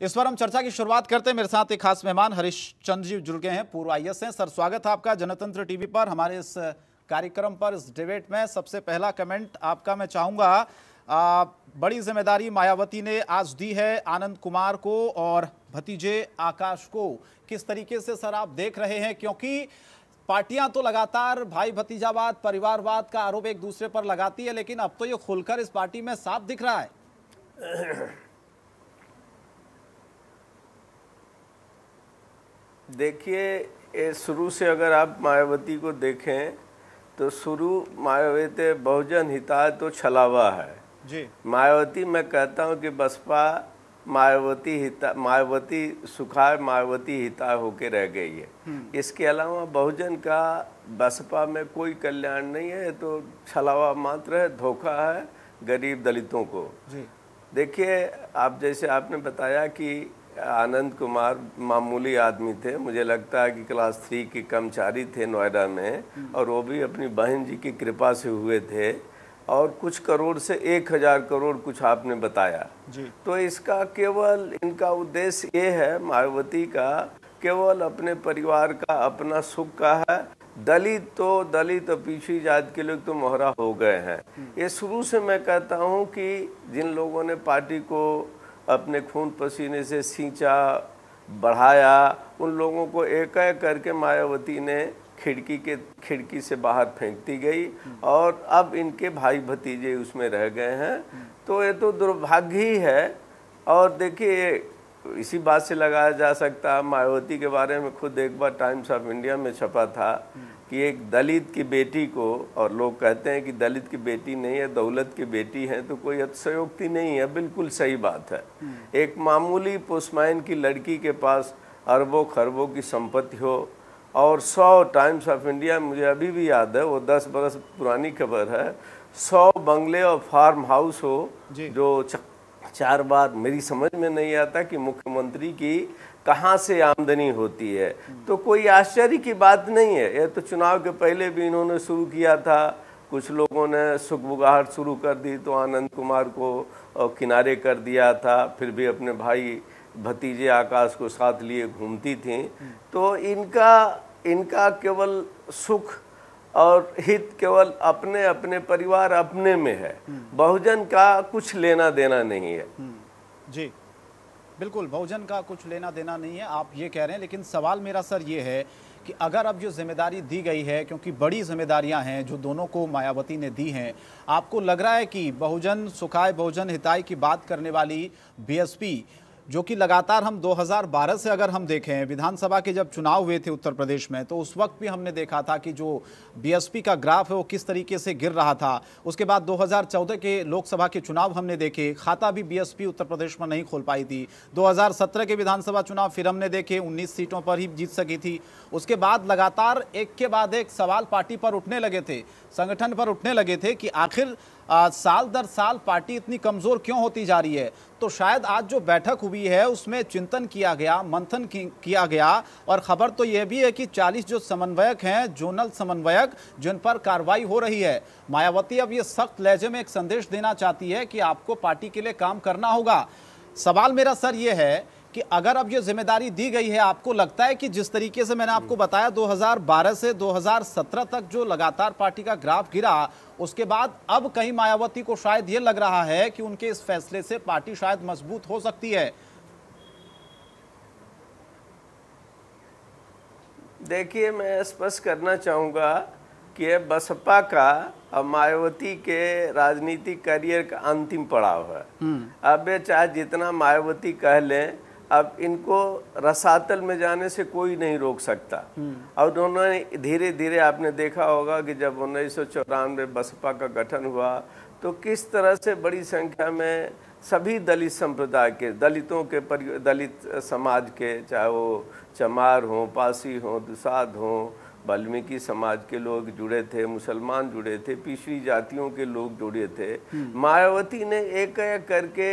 इस पर हम चर्चा की शुरुआत करते हैं। मेरे साथ एक खास मेहमान हरीश चंद जी जुड़ गए हैं, पूर्व आई हैं। सर, स्वागत है आपका जनतंत्र टीवी पर, हमारे इस कार्यक्रम पर, इस डिबेट में। सबसे पहला कमेंट आपका मैं चाहूँगा बड़ी ज़िम्मेदारी मायावती ने आज दी है आनंद कुमार को और भतीजे आकाश को। किस तरीके से सर आप देख रहे हैं? क्योंकि पार्टियाँ तो लगातार, भाई भतीजावाद, परिवारवाद का आरोप एक दूसरे पर लगाती है, लेकिन अब तो ये खुलकर इस पार्टी में साफ़ दिख रहा है। देखिए शुरू से अगर आप मायावती को देखें तो शुरू मायावती बहुजन हिताय तो छलावा है। जी। मायावती मैं कहता हूँ कि बसपा मायावती हिता मायावती सुखाय मायावती हिताय होके रह गई है। हम्म। इसके अलावा बहुजन का बसपा में कोई कल्याण नहीं है तो छलावा मात्र है धोखा है गरीब दलितों को। देखिए आप जैसे आपने बताया कि आनंद कुमार मामूली आदमी थे। मुझे लगता है कि क्लास थ्री के कर्मचारी थे नोएडा में और वो भी अपनी बहन जी की कृपा से हुए थे। और कुछ करोड़ से एक हज़ार करोड़ कुछ आपने बताया। जी। तो इसका केवल इनका उद्देश्य ये है मायावती का केवल अपने परिवार का अपना सुख का है। दलित तो दलित और पिछड़ी जात के लोग तो मोहरा हो गए हैं। ये शुरू से मैं कहता हूँ कि जिन लोगों ने पार्टी को अपने खून पसीने से सींचा, बढ़ाया। उन लोगों को एक एक करके मायावती ने खिड़की के, खिड़की से बाहर फेंकती गई और अब इनके भाई भतीजे उसमें रह गए हैं। तो ये तो दुर्भाग्य ही है। और देखिए इसी बात से लगाया जा सकता है, मायावती के बारे में खुद एक बार टाइम्स ऑफ़ इंडिया में छपा था। कि एक दलित की बेटी को और लोग कहते हैं कि दलित की बेटी नहीं है दौलत की बेटी है तो कोई अतिशयोक्ति नहीं है। बिल्कुल सही बात है। एक मामूली पोस्टमैन की लड़की के पास अरबों खरबों की संपत्ति हो और सौ टाइम्स ऑफ़ इंडिया मुझे अभी भी याद है वो दस बरस पुरानी खबर है सौ बंगले और फार्म हाउस हो जो। चार बार मेरी समझ में नहीं आता कि मुख्यमंत्री की कहाँ से आमदनी होती है? तो कोई आश्चर्य की बात नहीं है। यह तो चुनाव के पहले भी इन्होंने शुरू किया था। कुछ लोगों ने सुखबुगाहट शुरू कर दी तो आनंद कुमार को किनारे कर दिया था। फिर भी अपने भाई भतीजे आकाश को साथ लिए घूमती थी। तो इनका इनका केवल सुख और हित केवल अपने अपने परिवार अपने में है। बहुजन का कुछ लेना देना नहीं है। जी। बिल्कुल बहुजन का कुछ लेना देना नहीं है, आप ये कह रहे हैं, लेकिन सवाल मेरा सर ये है कि अगर अब जो ज़िम्मेदारी दी गई है, क्योंकि बड़ी जिम्मेदारियाँ हैं जो दोनों को मायावती ने दी हैं, आपको लग रहा है कि बहुजन, सुखाए बहुजन, हिताई की बात करने वाली बीएसपी जो कि लगातार हम 2012 से अगर हम देखें विधानसभा के जब चुनाव हुए थे उत्तर प्रदेश में तो उस वक्त भी हमने देखा था कि जो बीएसपी का ग्राफ है वो किस तरीके से गिर रहा था। उसके बाद 2014 के लोकसभा के चुनाव हमने देखे खाता भी बीएसपी उत्तर प्रदेश में नहीं खोल पाई थी। 2017 के विधानसभा चुनाव फिर हमने देखे 19 सीटों पर ही जीत सकी थी। उसके बाद लगातार एक के बाद एक सवाल पार्टी पर उठने लगे थे संगठन पर उठने लगे थे कि आखिर आ, साल दर साल पार्टी इतनी कमज़ोर क्यों होती जा रही है? तो शायद आज जो बैठक हुई है उसमें चिंतन किया गया मंथन कि, किया गया और ख़बर तो यह भी है कि 40 जो समन्वयक हैं जोनल समन्वयक जिन पर कार्रवाई हो रही है। मायावती अब ये सख्त लहजे में एक संदेश देना चाहती है कि आपको पार्टी के लिए काम करना होगा। सवाल मेरा सर ये है कि अगर अब ये ज़िम्मेदारी दी गई है आपको लगता है कि जिस तरीके से मैंने आपको बताया 2012 से 2017 तक जो लगातार पार्टी का ग्राफ गिरा उसके बाद अब कहीं मायावती को शायद ये लग रहा है कि उनके इस फैसले से पार्टी शायद मज़बूत हो सकती है देखिए मैं स्पष्ट करना चाहूँगा कि बसपा का अब मायावती के राजनीतिक करियर का अंतिम पड़ाव है हम्म। अब चाहे जितना मायावती कह लें अब इनको रसातल में जाने से कोई नहीं रोक सकता हम्म। और उन्होंने धीरे धीरे आपने देखा होगा कि जब उन्नीस सौ चौरानवे बसपा का गठन हुआ तो किस तरह से बड़ी संख्या में सभी दलित संप्रदाय के दलितों के दलित समाज के चाहे वो चमार हों पासी हों दुसाद हों वाल्मीकि समाज के लोग जुड़े थे मुसलमान जुड़े थे पिछड़ी जातियों के लोग जुड़े थे हम्म। मायावती ने एक एक करके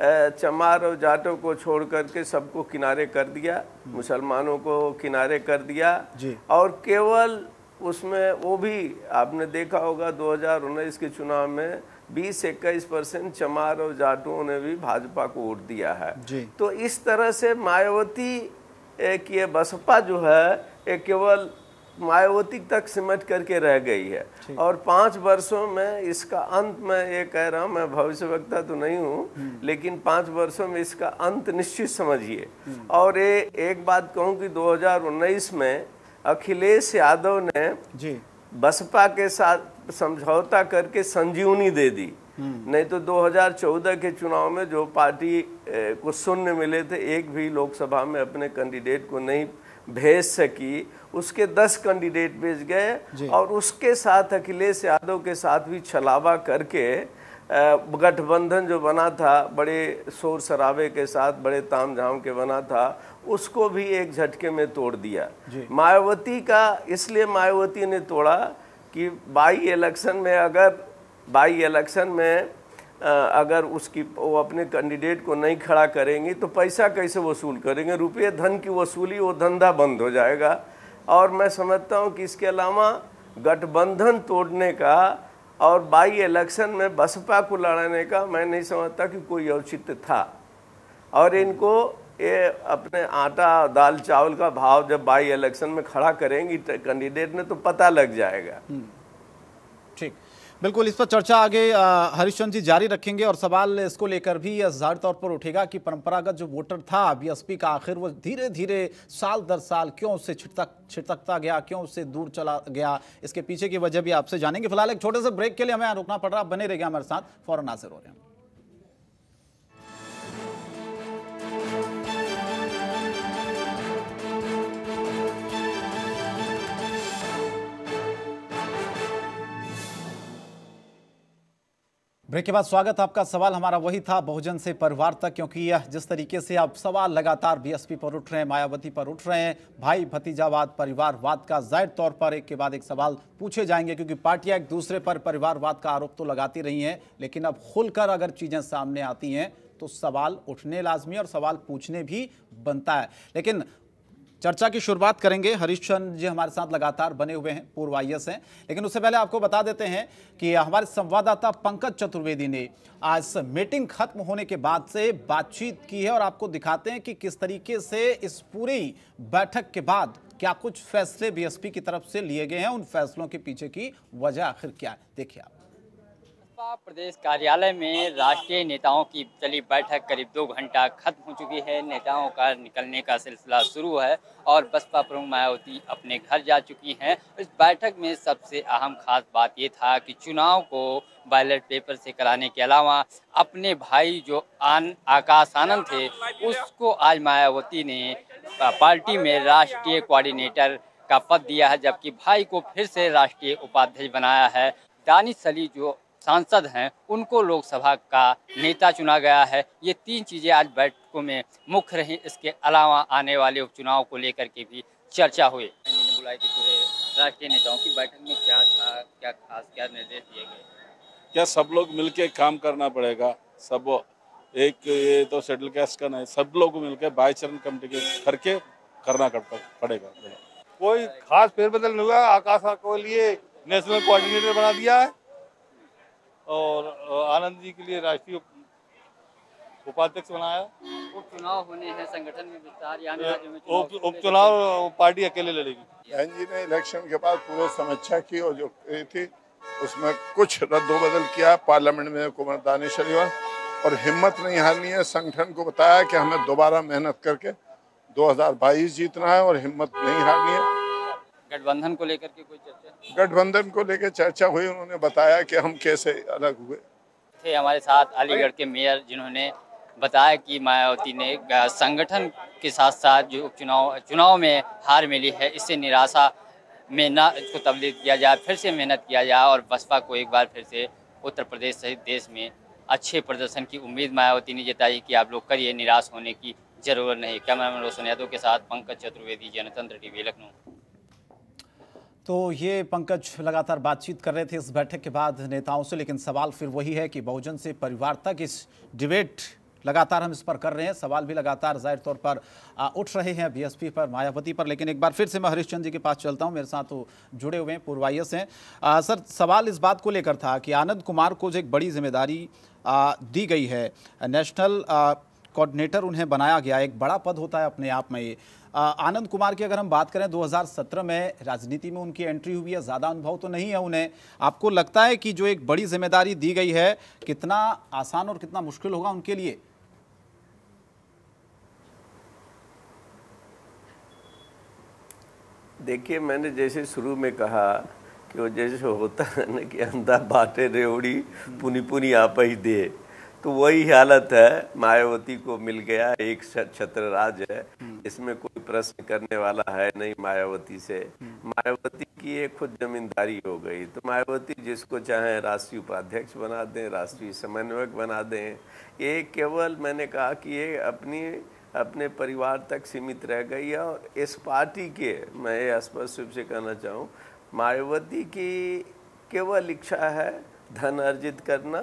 चमार और जाटों को छोड़ करके सबको किनारे कर दिया मुसलमानों को किनारे कर दिया जी। और केवल उसमें वो भी आपने देखा होगा 2019 के चुनाव में बीस इक्कीस परसेंट चमार और जाटुओं ने भी भाजपा को वोट दिया है तो इस तरह से मायावती की बसपा जो है ये केवल मायावती तक सिमट करके रह गई है और पाँच वर्षों में इसका अंत मैं ये कह रहा हूँ मैं भविष्य वक्ता तो नहीं हूँ हम्म। लेकिन पाँच वर्षों में इसका अंत निश्चित समझिए हम्म। और ये एक बात कहूँ कि 2019 में अखिलेश यादव ने जी बसपा के साथ समझौता करके संजीवनी दे दी हम्म। नहीं तो 2014 के चुनाव में जो पार्टी को शून्य मिले थे एक भी लोकसभा में अपने कैंडिडेट को नहीं भेज सकी उसके दस कैंडिडेट भेज गए और उसके साथ अखिलेश यादव के साथ भी छलावा करके गठबंधन जो बना था बड़े शोर शराबे के साथ बड़े ताम झाम के बना था उसको भी एक झटके में तोड़ दिया। मायावती का इसलिए मायावती ने तोड़ा कि बाई इलेक्शन में अगर बाई इलेक्शन में अगर उसकी, वो अपने कैंडिडेट को नहीं खड़ा करेंगी तो पैसा कैसे वसूल करेंगे? रुपये धन की वसूली, वो धंधा बंद हो जाएगा। और मैं समझता हूँ कि इसके अलावा गठबंधन तोड़ने का और बाई इलेक्शन में बसपा को लड़ाने का मैं नहीं समझता कि कोई औचित्य था। और इनको, ये अपने आटा, दाल, चावल का भाव जब बाई इलेक्शन में खड़ा करेंगी कैंडिडेट ने तो पता लग जाएगा। हम्म। ठीक। बिल्कुल, इस पर चर्चा आगे हरिश्चंद जी जारी रखेंगे और सवाल इसको लेकर भी ज़ाहिर तौर पर उठेगा कि परंपरागत जो वोटर था बीएसपी का आखिर वो धीरे धीरे साल दर साल क्यों उससे छिटक छिटकता गया, क्यों उससे दूर चला गया, इसके पीछे की वजह भी आपसे जानेंगे। फ़िलहाल एक छोटे से ब्रेक के लिए हमें रुकना पड़ रहा, बने रहेगा हमारे साथ, फ़ौरन हाजिर हो रहे हैं। ब्रेक के बाद स्वागत, आपका सवाल हमारा वही था, बहुजन से परिवार तक, क्योंकि यह जिस तरीके से आप सवाल लगातार बीएसपी पर उठ रहे हैं, मायावती पर उठ रहे हैं, भाई भतीजावाद, परिवारवाद का ज़ाहिर तौर पर एक के बाद एक सवाल पूछे जाएँगे, क्योंकि पार्टियाँ एक दूसरे पर परिवारवाद का आरोप तो लगाती रही हैं, लेकिन अब खुलकर अगर चीज़ें सामने आती हैं तो सवाल उठने लाजमी और सवाल पूछने भी बनता है। लेकिन चर्चा की शुरुआत करेंगे। हरीश चंद जी हमारे साथ लगातार बने हुए हैं, पूर्व आई हैं। लेकिन उससे पहले आपको बता देते हैं कि हमारे संवाददाता पंकज चतुर्वेदी ने आज मीटिंग खत्म होने के बाद से बातचीत की है और आपको दिखाते हैं कि किस तरीके से इस पूरी बैठक के बाद क्या कुछ फैसले बीएसपी की तरफ़ से लिए गए हैं, उन फैसलों के पीछे की वजह आखिर क्या है। देखिए आप। भाजपा प्रदेश कार्यालय में राष्ट्रीय नेताओं की चली बैठक करीब दो घंटा खत्म हो चुकी है। नेताओं का निकलने का सिलसिला शुरू है और बसपा प्रमुख मायावती अपने घर जा चुकी हैं। इस बैठक में सबसे अहम खास बात ये था कि चुनाव को बैलेट पेपर से कराने के अलावा अपने भाई जो आन, आकाश आनंद थे, उसको आज मायावती ने पार्टी में राष्ट्रीय कोऑर्डिनेटर का पद दिया है, जबकि भाई को फिर से राष्ट्रीय उपाध्यक्ष बनाया है। दानिश अली जो सांसद हैं उनको लोकसभा का नेता चुना गया है। ये तीन चीज़ें आज बैठकों में मुख्य रही। इसके अलावा आने वाले उपचुनाव को लेकर के भी चर्चा हुई। बुलाई थी पूरे राष्ट्रीय नेताओं की बैठक में क्या था क्या खास क्या निर्देश दिए गए? क्या सब लोग मिलके काम करना पड़ेगा? सब एक ये तो शेड्यूल कैस्ट का नहीं सब लोग मिलकर बाई चरण कमेटी के करके करना पड़ेगा। कोई खास फेरबदल नहीं हुआ। आकाशा को लिए नेशनल कोऑर्डिनेटर बना दिया है। और आनंद जी के लिए राष्ट्रीय उपाध्यक्ष बनाया। उपचुनाव होने हैं संगठन में विस्तार यानी उपचुनाव पार्टी अकेले लड़ेगी। बहन जी ने इलेक्शन के बाद पूरे समीक्षा की और जो थी उसमें कुछ रद्दोबदल किया। पार्लियामेंट में कुमार दानिश और हिम्मत नहीं हारनी है। संगठन को बताया कि हमें दोबारा मेहनत करके 2022 जीतना है और हिम्मत नहीं हारनी है। गठबंधन को लेकर के कोई चर्चा? गठबंधन को लेकर चर्चा हुई उन्होंने बताया कि हम कैसे अलग हुए। थे हमारे साथ अलीगढ़ के मेयर जिन्होंने बताया कि मायावती ने संगठन के साथ साथ जो उपचुनाव चुनाव में हार मिली है इससे निराशा में ना इसको तब्दील किया जाए फिर से मेहनत किया जाए और बसपा को एक बार फिर से उत्तर प्रदेश सहित देश में अच्छे प्रदर्शन की उम्मीद मायावती ने जताई कि आप लोग करिए निराश होने की ज़रूरत नहीं। कैमरामैन रोशन यादव के साथ पंकज चतुर्वेदी जनतंत्र टीवी लखनऊ। तो ये पंकज लगातार बातचीत कर रहे थे इस बैठक के बाद नेताओं से लेकिन सवाल फिर वही है कि बहुजन से परिवार तक इस डिबेट लगातार हम इस पर कर रहे हैं। सवाल भी लगातार ज़ाहिर तौर पर आ, उठ रहे हैं बीएसपी पर मायावती पर। लेकिन एक बार फिर से मैं हरीश चंद जी के पास चलता हूँ। मेरे साथ वो जुड़े हुए हैं पूर्व आई हैं। आ, सर सवाल इस बात को लेकर था कि आनंद कुमार को जो एक बड़ी ज़िम्मेदारी दी गई है नेशनल कोऑर्डिनेटर उन्हें बनाया गया एक बड़ा पद होता है अपने आप में ये। आनंद कुमार की अगर हम बात करें 2017 में राजनीति में उनकी एंट्री हुई है ज़्यादा अनुभव तो नहीं है उन्हें। आपको लगता है कि जो एक बड़ी ज़िम्मेदारी दी गई है कितना आसान और कितना मुश्किल होगा उनके लिए? देखिए मैंने जैसे शुरू में कहा कि वो जैसे होता है ना कि अंधा बाटे रेवड़ी पुनी पुनी आप ही दे। तो वही हालत है मायावती को मिल गया एक छत्र राज है। इसमें कोई प्रश्न करने वाला है, नहीं मायावती से। मायावती की एक खुद जमींदारी हो गई। तो मायावती जिसको चाहे राष्ट्रीय उपाध्यक्ष बना दें, राष्ट्रीय समन्वयक बना दें। ये केवल मैंने कहा कि ये अपनी, अपने परिवार तक सीमित रह गई है और इस पार्टी के, मैं ये स्पष्ट रूप से कहना चाहूँ, मायावती की केवल इच्छा है धन अर्जित करना।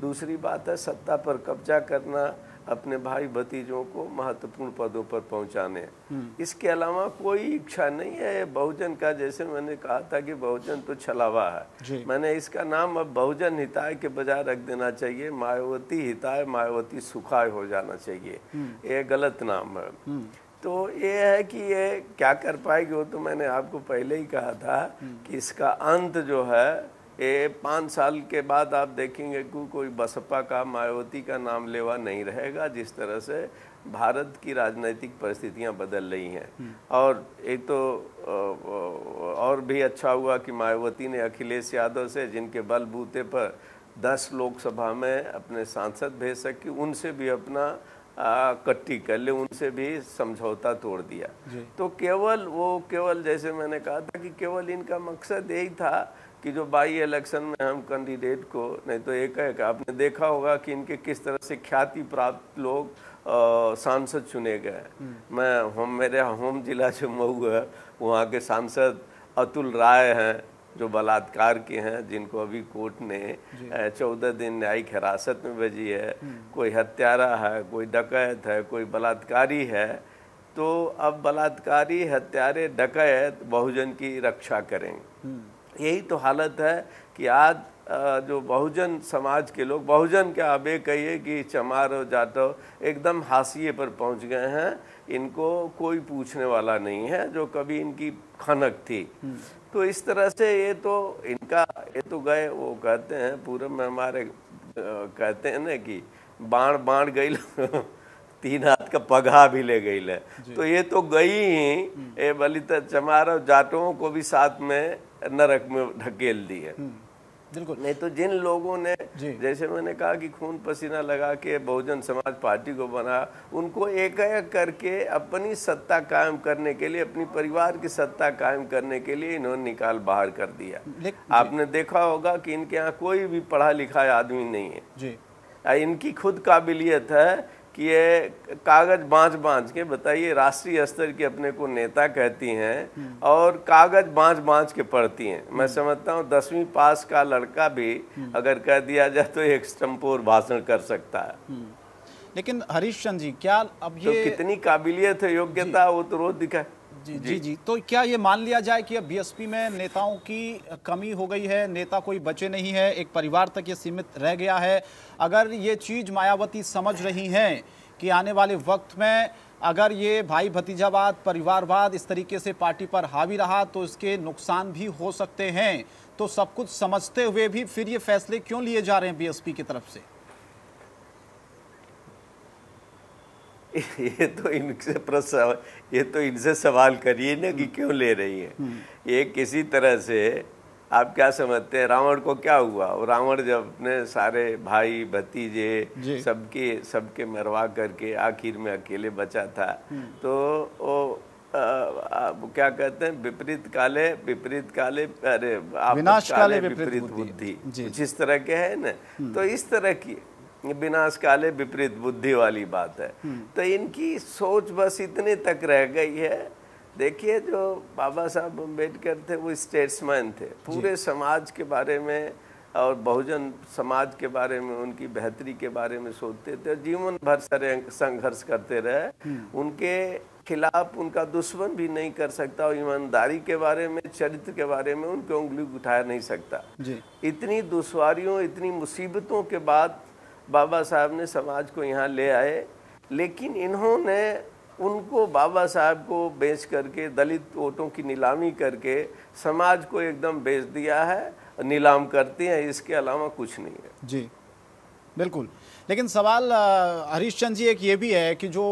दूसरी बात है सत्ता पर कब्जा करना। अपने भाई भतीजों को महत्वपूर्ण पदों पर पहुँचाने हम्म। इसके अलावा कोई इच्छा नहीं है बहुजन का जैसे मैंने कहा था कि बहुजन तो छलावा है मैंने इसका नाम अब बहुजन हिताय के बजाय रख देना चाहिए मायावती हिताय मायावती सुखाय हो जाना चाहिए हम्म। ये गलत नाम है हम्म। तो ये है कि ये क्या कर पाएगी वो तो मैंने आपको पहले ही कहा था कि इसका अंत जो है ये पाँच साल के बाद आप देखेंगे कि कोई बसपा का मायावती का नाम लेवा नहीं रहेगा जिस तरह से भारत की राजनीतिक परिस्थितियाँ बदल रही हैं। हम्म। और एक तो और भी अच्छा हुआ कि मायावती ने अखिलेश यादव से जिनके बलबूते पर दस लोकसभा में अपने सांसद भेज सके उनसे भी अपना आ, कट्टी कर ले उनसे भी समझौता तोड़ दिया। तो केवल वो केवल जैसे मैंने कहा था कि केवल इनका मकसद यही था कि जो बाई इलेक्शन में हम कैंडिडेट को नहीं तो एक है आपने देखा होगा कि इनके किस तरह से ख्याति प्राप्त लोग सांसद चुने गए हम्म। मैं हम मेरे होम जिला जो मऊ है वहाँ के सांसद अतुल राय हैं जो बलात्कार के हैं जिनको अभी कोर्ट ने चौदह दिन न्यायिक हिरासत में भेजी है हम्म। कोई हत्यारा है कोई डकैत है कोई बलात्कारी है तो अब बलात्कारी हत्यारे डकैत बहुजन की रक्षा करेंगे हम्म। यही तो हालत है कि आज जो बहुजन समाज के लोग बहुजन क्या अब कहिए कि चमार और जाटव एकदम हाशिए पर पहुँच गए हैं। इनको कोई पूछने वाला नहीं है जो कभी इनकी खनक थी। तो इस तरह से ये तो इनका ये तो गए वो कहते हैं पूर्व में हमारे कहते हैं ना कि बाण बाण गई तीन हाथ का पगहा भी ले गई है तो ये तो गई ही ये बलित चमार और जाटों को भी साथ में नरक में ढकेल दी है। हम्म, बिल्कुल। नहीं तो जिन लोगों ने जैसे मैंने कहा कि खून पसीना लगा के बहुजन समाज पार्टी को बना उनको एक एक करके अपनी सत्ता कायम करने के लिए अपनी परिवार की सत्ता कायम करने के लिए इन्होंने निकाल बाहर कर दिया। आपने देखा होगा कि इनके यहाँ कोई भी पढ़ा लिखा आदमी नहीं है। जी। इनकी खुद काबिलियत है कि ये कागज़ बांच बांच के बताइए राष्ट्रीय स्तर की अपने को नेता कहती हैं और कागज़ बांच बांच के पढ़ती हैं। मैं समझता हूँ दसवीं पास का लड़का भी अगर कह दिया जाए तो एक स्टम्पोर भाषण कर सकता है। लेकिन हरीश चंद जी क्या अब तो ये तो कितनी काबिलियत है योग्यता वो तो रोज दिखा जी जी। जी तो क्या ये मान लिया जाए कि अब बीएसपी में नेताओं की कमी हो गई है नेता कोई बचे नहीं है एक परिवार तक ये सीमित रह गया है। अगर ये चीज़ मायावती समझ रही हैं कि आने वाले वक्त में अगर ये भाई भतीजावाद परिवारवाद इस तरीके से पार्टी पर हावी रहा तो इसके नुकसान भी हो सकते हैं। तो सब कुछ समझते हुए भी फिर ये फैसले क्यों लिए जा रहे हैं बीएसपी की तरफ़ से? ये तो इनसे प्रश्न ये तो इनसे सवाल करिए ना कि क्यों ले रही है। हम्म। ये किसी तरह से आप क्या समझते हैं? रावण को क्या हुआ? रावण जब अपने सारे भाई भतीजे सबके सबके मरवा करके आखिर में अकेले बचा था हम्म। तो वो आ, आ, क्या कहते हैं? विपरीत काले विपरीत काले अरे विनाश काले विपरीत बुद्धि। जिस तरह के है ना? हम्म। तो इस तरह की विनाश काले विपरीत बुद्धि वाली बात है। हम्म। तो इनकी सोच बस इतने तक रह गई है। देखिए जो बाबा साहब अंबेडकर थे वो स्टेट्समैन थे। पूरे समाज के बारे में और बहुजन समाज के बारे में उनकी बेहतरी के बारे में सोचते थे। जीवन भर सरे संघर्ष करते रहे। उनके खिलाफ उनका दुश्मन भी नहीं कर सकता और ईमानदारी के बारे में चरित्र के बारे में उनके उंगली उठाया नहीं सकता। जी। इतनी दुश्वारियों इतनी मुसीबतों के बाद बाबा साहब ने समाज को यहाँ ले आए, लेकिन इन्होंने उनको बाबा साहब को बेच करके, दलित वोटों की नीलामी करके समाज को एकदम बेच दिया है, नीलाम करते हैं, इसके अलावा कुछ नहीं है। जी, बिल्कुल। लेकिन सवाल हरीश चंद जी, एक ये भी है कि जो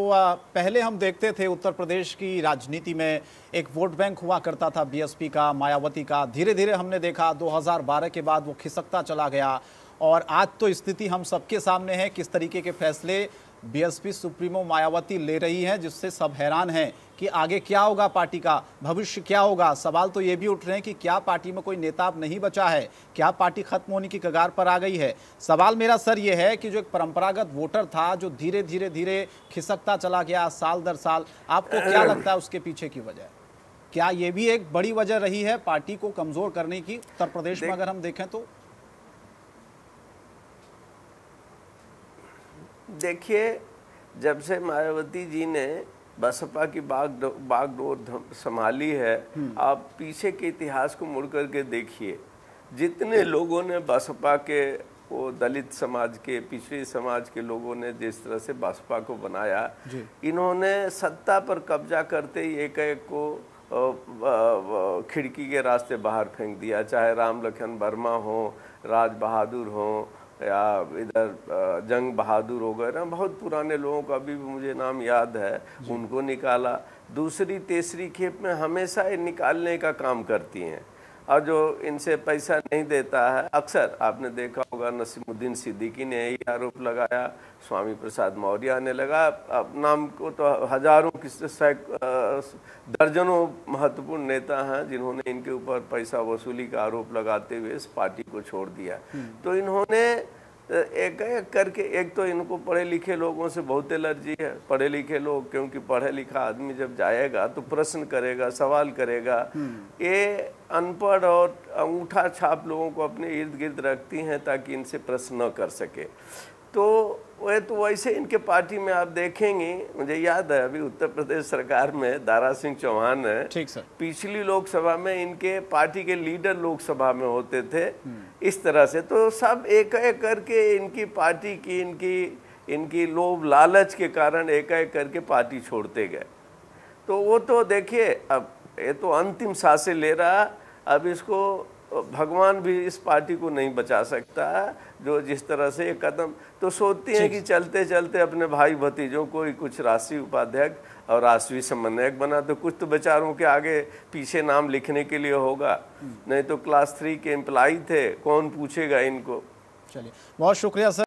पहले हम देखते थे उत्तर प्रदेश की राजनीति में एक वोट बैंक हुआ करता था, बीएसपी का, मायावती का धीरे धीरे हमने देखा 2012 के बाद वो खिसकता चला गया और आज तो स्थिति हम सबके सामने है किस तरीके के फैसले बीएसपी सुप्रीमो मायावती ले रही हैं जिससे सब हैरान हैं कि आगे क्या होगा पार्टी का भविष्य क्या होगा। सवाल तो ये भी उठ रहे हैं कि क्या पार्टी में कोई नेता अब नहीं बचा है? क्या पार्टी खत्म होने की कगार पर आ गई है? सवाल मेरा सर ये है कि जो एक परंपरागत वोटर था जो धीरे धीरे धीरे खिसकता चला गया साल दर साल आपको क्या लगता है उसके पीछे की वजह? क्या ये भी एक बड़ी वजह रही है पार्टी को कमज़ोर करने की? उत्तर प्रदेश में अगर हम देखें तो देखिए जब से मायावती जी ने बसपा की बाग बागडोर संभाली है हम्म। आप पीछे के इतिहास को मुड़ करके देखिए। जितने लोगों ने बसपा के वो दलित समाज के पिछड़े समाज के लोगों ने जिस तरह से बसपा को बनाया इन्होंने सत्ता पर कब्जा करते ही एक एक को खिड़की के रास्ते बाहर फेंक दिया। चाहे राम लखन वर्मा हो राज बहादुर हो या इधर जंग बहादुर हो गए ना बहुत पुराने लोगों का भी मुझे नाम याद है उनको निकाला। दूसरी तीसरी खेप में हमेशा ये निकालने का काम करती हैं। और जो इनसे पैसा नहीं देता है अक्सर आपने देखा होगा नसीमुद्दीन सिद्दीकी ने यही आरोप लगाया स्वामी प्रसाद मौर्य ने लगा अब नाम को तो हज़ारों किस दर्जनों महत्वपूर्ण नेता हैं जिन्होंने इनके ऊपर पैसा वसूली का आरोप लगाते हुए इस पार्टी को छोड़ दिया हम्म। तो इन्होंने एक एक करके एक तो इनको पढ़े लिखे लोगों से बहुत एलर्जी है। पढ़े लिखे लोग क्योंकि पढ़े लिखा आदमी जब जाएगा तो प्रश्न करेगा सवाल करेगा। हम्म। ये अनपढ़ और अंगूठा छाप लोगों को अपने इर्द गिर्द रखती हैं ताकि इनसे प्रश्न न कर सके। तो वह तो वैसे इनके पार्टी में आप देखेंगे मुझे याद है अभी उत्तर प्रदेश सरकार में दारा सिंह चौहान है। ठीक सर। पिछली लोकसभा में इनके पार्टी के लीडर लोकसभा में होते थे हम्म। इस तरह से। तो सब एक एक करके इनकी पार्टी की इनकी इनकी लोभ लालच के कारण एक एक करके पार्टी छोड़ते गए। तो वो तो देखिए अब ये तो अंतिम साँसें ले रहा अब इसको भगवान भी इस पार्टी को नहीं बचा सकता जो जिस तरह से एक कदम तो सोचती हैं कि चलते चलते अपने भाई भतीजों को ही कुछ राष्ट्रीय उपाध्यक्ष और राष्ट्रीय समन्वयक बना तो कुछ तो बेचारों के आगे पीछे नाम लिखने के लिए होगा। नहीं तो क्लास थ्री के एम्प्लाई थे कौन पूछेगा इनको? चलिए बहुत शुक्रिया सर।